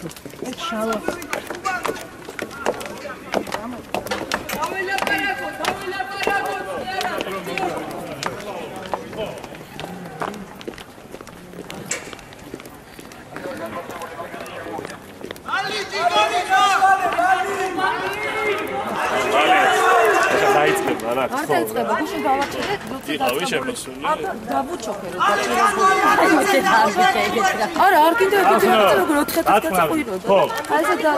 Let's shower. დაიწყება რა არ დაიწყება. გუშინ გავაჭირე იყავი შემოსული აბა დავუჩოქე რომ დაჭირებული არა არ კიდევ ეგეთი როგორ 4 კაცი ყვიროდა ხო. აი ესე და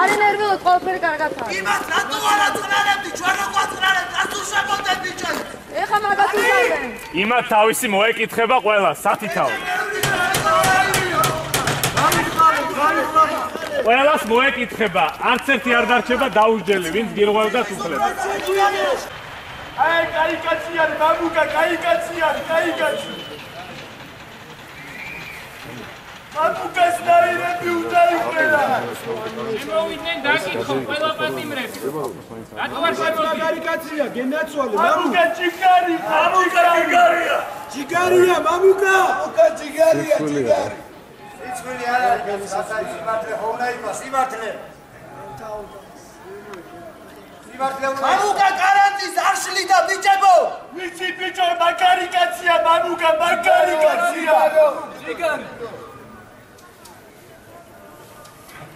არ ნერვიულოთ ყველაფერი კარგად არის. იმას რატო არ აწყნარებდი ჩვენ რო გვაწყნარებთ რატო შემოდეთ ბიჭო ეხა მაგას უზარდენ იმათ თავისი მოეკითხება ყველა სათითაო ყველას მოეკითხება არც ერთი არ დარჩება დაუსჯელი ვინც გირღვევდათ უფლებას აი, კაი კაცი არის, მამუკა, კაი კაცი არის, კაი კაცი. მამუკას დაირები უნდა იყელა. შემოვიდნენ დაკითხო ყველა პატიმრები. რატო არ შემოვიდნენ? კაი კაცია, გენაცვალე, მამუკა ჭიგარი, მამუკა ჭიგარია. ჭიგარია, მამუკა. მამუკა ჭიგარია, ჭიგარი. იცხვილი არ არის სიმართლე ხოვნა იმას სიმართლე სიმართლე უნდა მამუკა კარანტის არ შლიდა ბიჭებო ვიცი ბიჭო, მაგარი კაცია, მამუკა, მაგარი კაცია.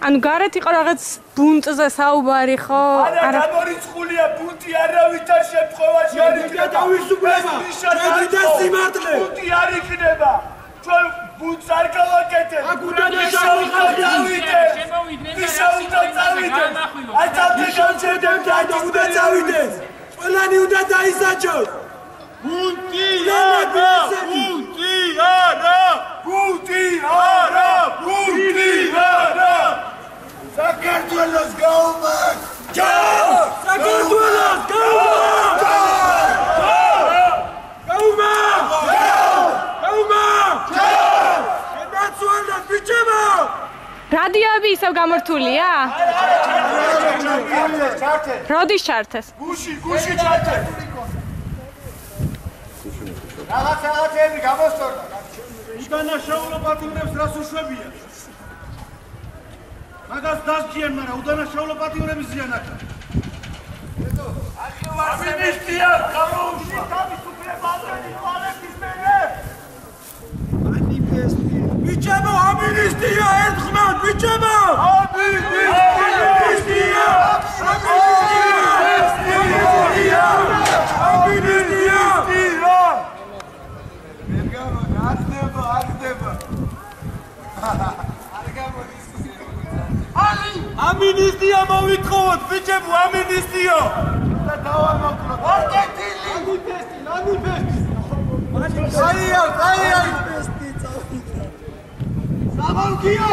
ანუ გარეთ იყო რაღაც ბუნტზე საუბარი ხო? არა, გამორიცხულია ბუნტი არავითარ შემთხვევაში არ იქნება. თავისუფლება, შედიდა სიმართლე. ბუნტი არ იქნება. ჩვენ ბუნტს არ გავაკეთებ. აქ უნდა ისაუთა შევიღოთ. წავიდე. შემოვიდნენ და განახვილო. აი წავიდე გამჩერდებ და და უნდა წავიდეს. ყველანი უნდა დაისაჯოს. ბუნტი არა, ბუნტი არა, რადიოები ისევ გამორთულია? ჩართე როდის ჩართეს? გუში, გუში ჩართე. რაღაც რაღაცები გამოსწორდა უდანაშაულო პატიმრებს რას უშვებია? მაგას დასჯიან, მაგრამ უდანაშაულო პატიმრების ზიან აქ. ამინისტია გამოუშვი თავისუფლება ამდენი ყალების მერე. ბიჭებო, ამინისტია ერთხმად, ბიჭებო! ამინისტია! ამინისტია! ამინისტია! ამინისტია მოვითხოვოთ, ბიჭებო, ამინისტია! და დავამოკლოთ. ორკეთილი! მანიფესტი, მანიფესტი! აია, აია! სამალკია!